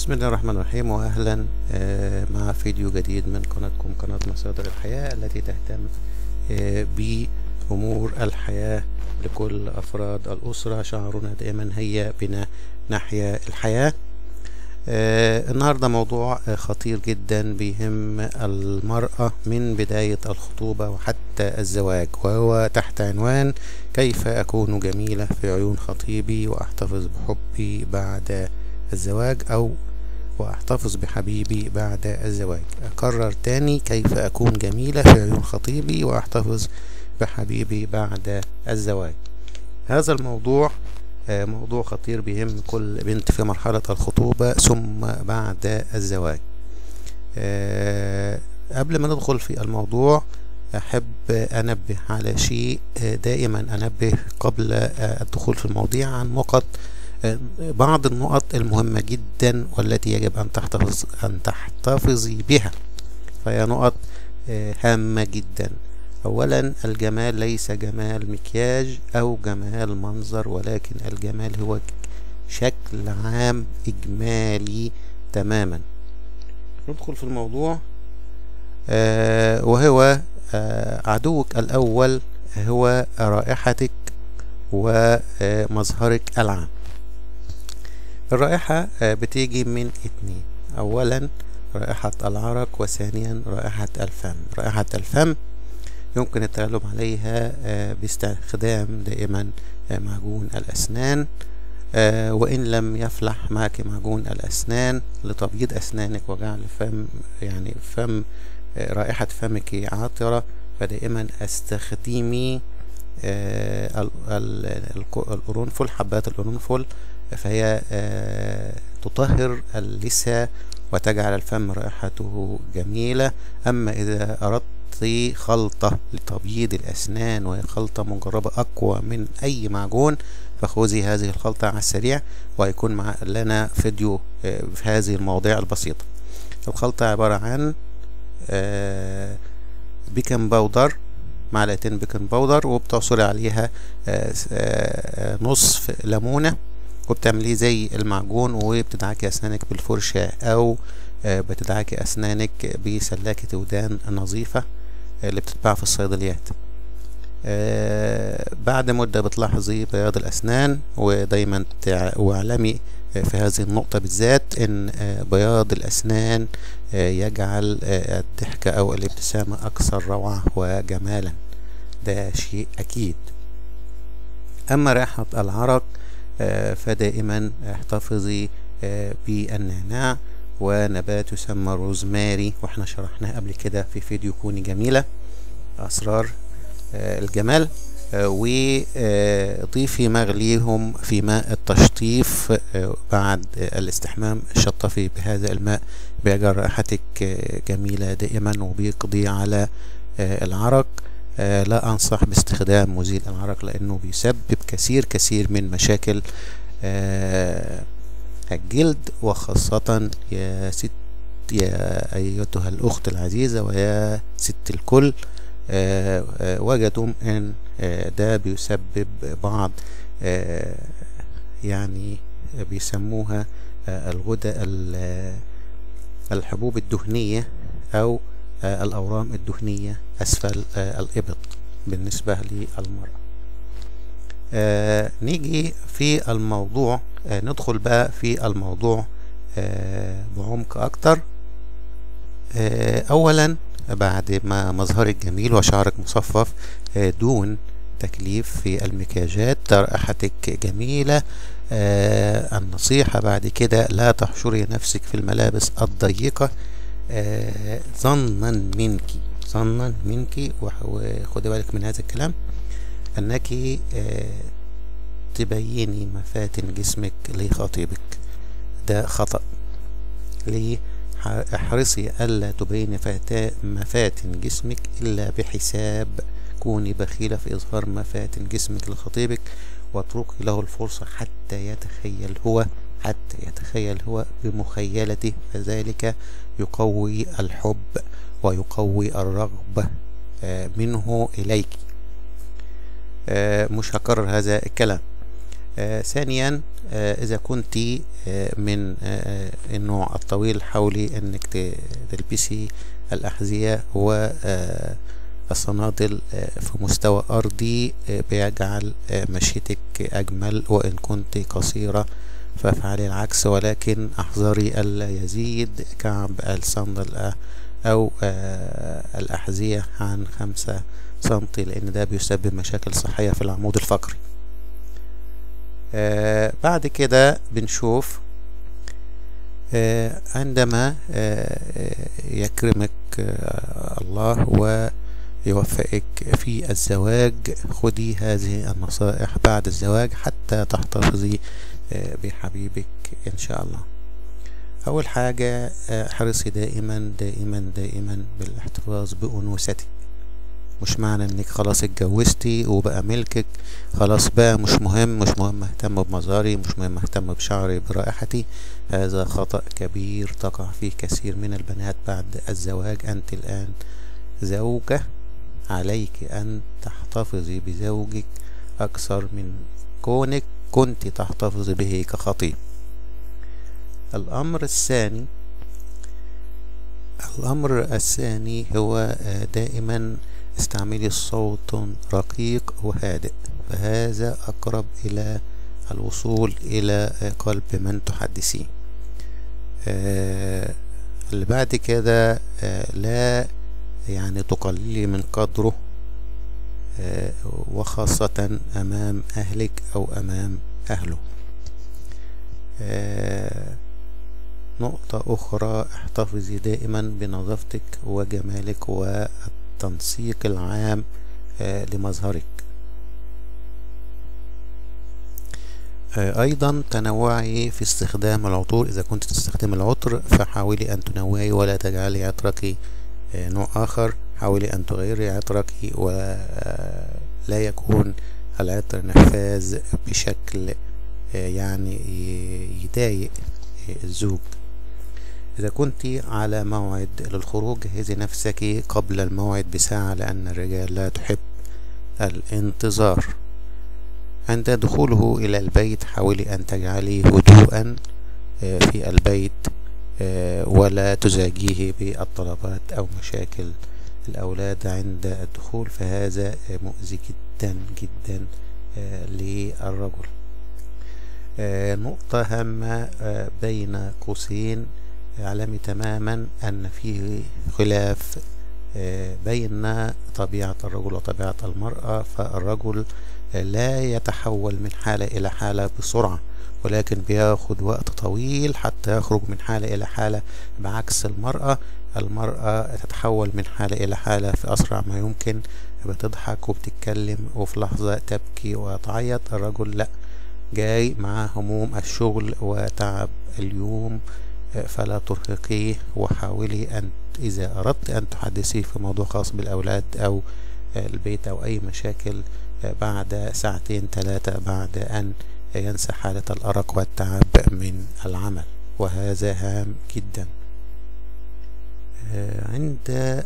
بسم الله الرحمن الرحيم واهلا آه، مع فيديو جديد من قناتكم قناة مصادر الحياة التي تهتم آه، بأمور الحياة لكل أفراد الأسرة. شعارنا دائما هي بنا نحيا الحياة. آه، النهاردة موضوع خطير جدا بيهم المرأة من بداية الخطوبة وحتى الزواج وهو تحت عنوان كيف أكون جميلة في عيون خطيبي وأحتفظ بحبي بعد الزواج؟ أو وأحتفظ بحبيبي بعد الزواج. أكرر تاني كيف أكون جميلة في عيون خطيبي وأحتفظ بحبيبي بعد الزواج. هذا الموضوع آه، موضوع خطير بيهم كل بنت في مرحلة الخطوبة ثم بعد الزواج. آه، قبل ما ندخل في الموضوع أحب أنبه على شيء آه، دائما أنبه قبل الدخول في المواضيع عن نقط بعض النقط المهمة جدا والتي يجب أن تحتفظ أن تحتفظي بها. فهي نقط آه، هامة جدا. أولا الجمال ليس جمال مكياج أو جمال منظر ولكن الجمال هو شكل عام إجمالي تماما. ندخل في الموضوع. آه وهو آه عدوك الأول هو رائحتك ومظهرك العام. الرائحة آه بتيجي من اتنين أولا رائحة العرق وثانيا رائحة الفم. رائحة الفم يمكن التغلب عليها آه باستخدام دائما آه معجون الأسنان وإن لم يفلح معك معجون الأسنان لتبييض أسنانك وجعل فم يعني فم رائحة فمك عاطرة فدائما استخدمي ال- ال- الق- القرنفل حبات القرنفل فهي آه تطهر اللثة وتجعل الفم رائحته جميلة. أما إذا أردت خلطة لتبييض الأسنان وهي خلطة مجربة أقوى من أي معجون فخذي هذه الخلطة على السريع ويكون مع لنا فيديو آه، في هذه المواضيع البسيطة. الخلطة عبارة عن آه، baking powder معلقتين baking powder وبتعصري عليها نصف ليمونة. وبتعمليه زي المعجون وبتدعكي أسنانك بالفرشة أو آه، بتدعكي أسنانك بسلاكة ودان نظيفة آه، اللي بتتباع في الصيدليات. آه، بعد مدة بتلاحظي بياض الأسنان ودايما واعلمي في هذه النقطة بالذات إن بياض الأسنان يجعل الضحكة أو الابتسامة أكثر روعة وجمالا. ده شيء أكيد. أما رائحة العرق فدائما احتفظي آه، بالنعناع ونبات يسمى روزماري وإحنا شرحناه قبل كده في فيديو كوني جميلة أسرار آه، الجمال آه، وضيفي مغليهم في ماء التشطيف بعد الاستحمام شطفي بهذا الماء بيجعل رائحتك جميلة دائما وبيقضي على العرق. آه، لا أنصح باستخدام مزيل العرق لأنه بيسبب كثير كثير من مشاكل آه، الجلد وخاصة يا ست يا أيتها الأخت العزيزة ويا ست الكل آه، آه، وجدوا إن آه، ده بيسبب بعض آه، يعني بيسموها الغدة ال- الحبوب الدهنية أو آه، الأورام الدهنية أسفل آه، الإبط بالنسبة للمرأة نيجي في الموضوع آه، ندخل بقى في الموضوع بعمق أكتر. اولا بعد ما مظهرك جميل وشعرك مصفف دون تكليف في المكياجات رائحتك جميلة. النصيحة بعد كده لا تحشري نفسك في الملابس الضيقة. ظنا منك ظنا منك وخدي بالك من هذا الكلام أنك آه، تبيني مفاتن جسمك لخطيبك. ده خطأ. ليه؟ احرصي ألا تبيني مفاتن جسمك إلا بحساب. كوني بخيلة في إظهار مفاتن جسمك لخطيبك واتركي له الفرصة حتى يتخيل هو حتى يتخيل هو بمخيلته فذلك يقوي الحب ويقوي الرغبة آه، منه إليك. آه، مش هكرر هذا الكلام. آه ثانيا إذا كنت من النوع الطويل حاولي إنك تلبسي الأحذية والصنادل في مستوى أرضي بيجعل مشيتك أجمل وإن كنت قصيرة فافعلي العكس ولكن أحذري ألا يزيد كعب الصندل أو الأحذية عن خمسة سنتي لأن ده بيسبب مشاكل صحية في العمود الفقري. بعد كده بنشوف عندما يكرمك الله ويوفقك في الزواج خدي هذه النصائح بعد الزواج حتى تحتفظي بحبيبك إن شاء الله. أول حاجة حرصي دائما دائما دائما بالاحتفاظ بأنوثتك. مش معنى إنك خلاص اتجوزتي وبقى ملكك. خلاص بقى مش مهم مش مهم اهتم بمظهري مش مهم اهتم بشعري برائحتي هذا خطأ كبير تقع فيه كثير من البنات بعد الزواج. أنت الآن زوجة عليك أن تحتفظي بزوجك أكثر من كونك. كنت تحتفظ به كخطيب. الأمر الثاني الأمر الثاني هو دائما استعملي صوت رقيق وهادئ فهذا أقرب إلى الوصول إلى قلب من تحدثيه اللي بعد كده لا يعني تقللي من قدره وخاصة أمام أهلك أو أمام أهله. نقطة أخرى احتفظي دائما بنظافتك وجمالك والتنسيق العام لمظهرك. أيضا تنوعي في استخدام العطور. إذا كنت تستخدم العطر فحاولي أن تنوعي ولا تجعلي عطرك نوع آخر. حاولي أن تغيري عطرك ولا يكون العطر نفاذ بشكل يعني يضايق الزوج. إذا كنت على موعد للخروج جهزي نفسك قبل الموعد بساعة لأن الرجال لا تحب الانتظار. عند دخوله إلى البيت حاولي أن تجعلي هدوءا في البيت ولا تزعجيه بالطلبات أو مشاكل الأولاد عند الدخول فهذا مؤذي جدا جدا للرجل. نقطة هامة بين قوسين. اعلمي تماما أن فيه خلاف بين طبيعة الرجل وطبيعة المرأة فالرجل لا يتحول من حالة إلى حالة بسرعة. ولكن بياخد وقت طويل حتى يخرج من حالة إلى حالة بعكس المرأة. المرأة تتحول من حالة إلى حالة في أسرع ما يمكن بتضحك وبتتكلم وفي لحظة تبكي وتعيط. الرجل لأ جاي مع هموم الشغل وتعب اليوم فلا ترهقيه. وحاولي أن إذا أردت أن تحدثيه في موضوع خاص بالأولاد أو البيت أو أي مشاكل بعد ساعتين ثلاثة بعد أن ينسى حالة الأرق والتعب من العمل وهذا هام جدا. عند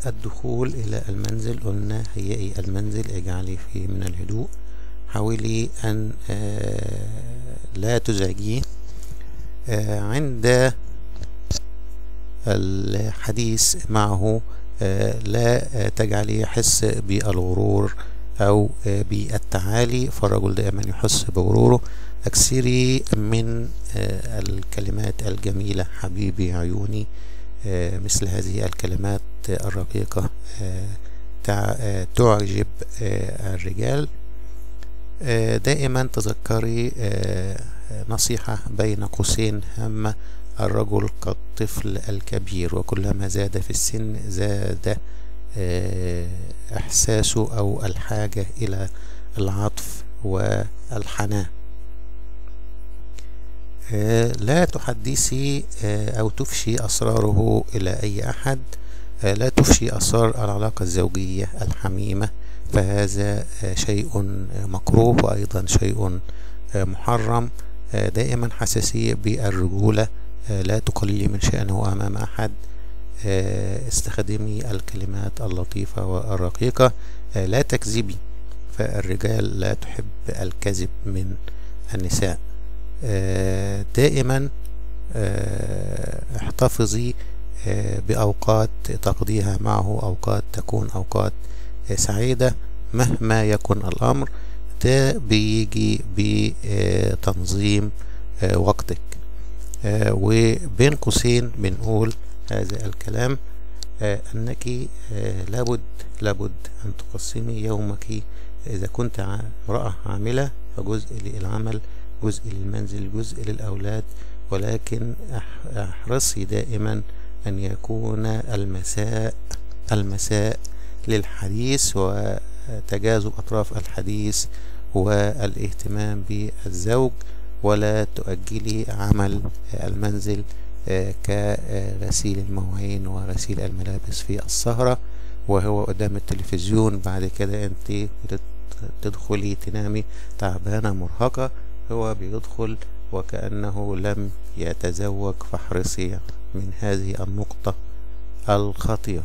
الدخول إلى المنزل قلنا هيئي المنزل اجعلي فيه من الهدوء. حاولي أن لا تزعجيه عند الحديث معه لا تجعليه يحس بالغرور أو بالتعالي. فالرجل دائما يحس بغروره. أكثري من الكلمات الجميلة حبيبي عيوني مثل هذه الكلمات الرقيقة تعجب الرجال. دائما تذكري نصيحة بين قوسين هامة الرجل كالطفل الكبير وكلما زاد في السن زاد إحساسه أو الحاجة إلى العطف والحنان لا تحدثي أو تفشي أسراره إلى أي أحد. لا تفشي أسرار العلاقة الزوجية الحميمة. فهذا شيء مكروه وأيضا شيء محرم. دائما حساسية بالرجولة. لا تقللي من شأنه أمام أحد. استخدمي الكلمات اللطيفة والرقيقة. لا تكذبي. فالرجال لا تحب الكذب من النساء. دائما احتفظي بأوقات تقضيها معه أوقات تكون أوقات سعيدة مهما يكن الأمر. ده بيجي بتنظيم وقتك. وبين قوسين بنقول هذا الكلام أنك لابد لابد أن تقسمي يومك إذا كنت امرأة عاملة فجزء للعمل جزء للمنزل جزء للأولاد ولكن أحرصي دائما أن يكون المساء المساء للحديث وتجاذب أطراف الحديث والاهتمام بالزوج ولا تؤجلي عمل المنزل كغسيل المواعين وغسيل الملابس في السهرة وهو قدام التلفزيون. بعد كده أنت تدخلي تنامي تعبانة مرهقة. هو بيدخل وكأنه لم يتزوج فاحرصي من هذه النقطة الخطيرة.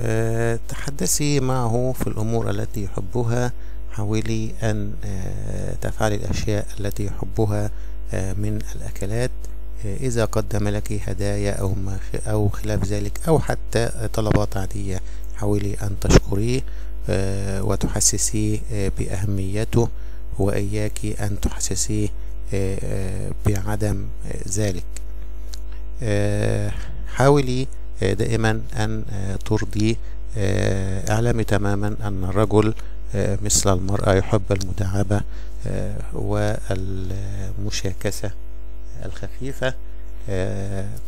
أه تحدثي معه في الأمور التي يحبها. حاولي أن أه تفعلي الأشياء التي يحبها أه من الأكلات. إذا قدم لك هدايا أو, ما أو خلاف ذلك أو حتى طلبات عادية حاولي أن تشكريه وتحسسيه بأهميته. وإياك أن تحسسيه بعدم ذلك. حاولي دائما أن ترضي اعلمي تماما أن الرجل مثل المرأة يحب المداعبة والمشاكسة الخفيفة.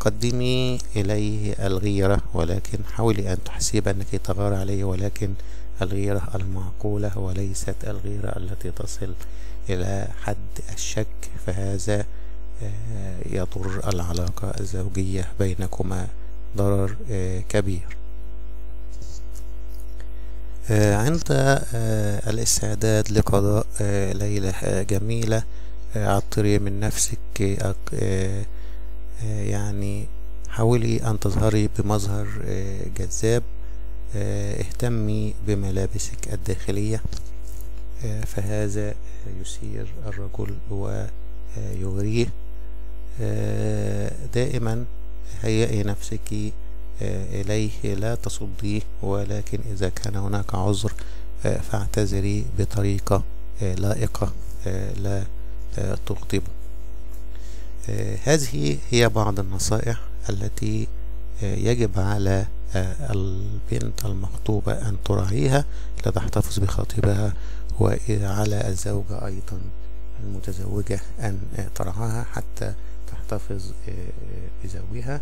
قدمي إليه الغيرة ولكن حاولي أن تحسب أنك تغار عليه ولكن الغيرة المعقولة وليست الغيرة التي تصل إلى حد الشك فهذا يضر العلاقة الزوجية بينكما ضرر كبير. عند الاستعداد لقضاء ليلة جميلة عطري من نفسك يعني حاولي أن تظهري بمظهر جذاب. اهتمي بملابسك الداخلية. فهذا يثير الرجل ويغريه. دائما هيئي نفسك إليه لا تصديه ولكن إذا كان هناك عذر فاعتذري بطريقة لائقة لا تغضبه هذه هي بعض النصائح التي يجب على البنت المخطوبة أن تراعيها لتحتفظ بخطيبها وعلى الزوجة أيضا المتزوجة أن ترعاها حتى تحتفظ بزوجها.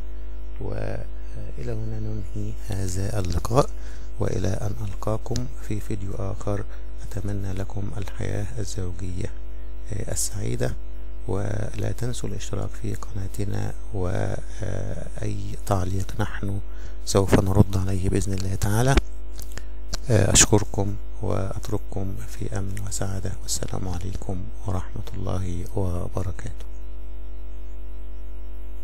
وإلى هنا ننهي هذا اللقاء وإلى أن ألقاكم في فيديو آخر. أتمنى لكم الحياة الزوجية السعيدة. ولا تنسوا الاشتراك في قناتنا وأي تعليق نحن سوف نرد عليه بإذن الله تعالى. أشكركم وأترككم في أمن وسعادة. والسلام عليكم ورحمة الله وبركاته.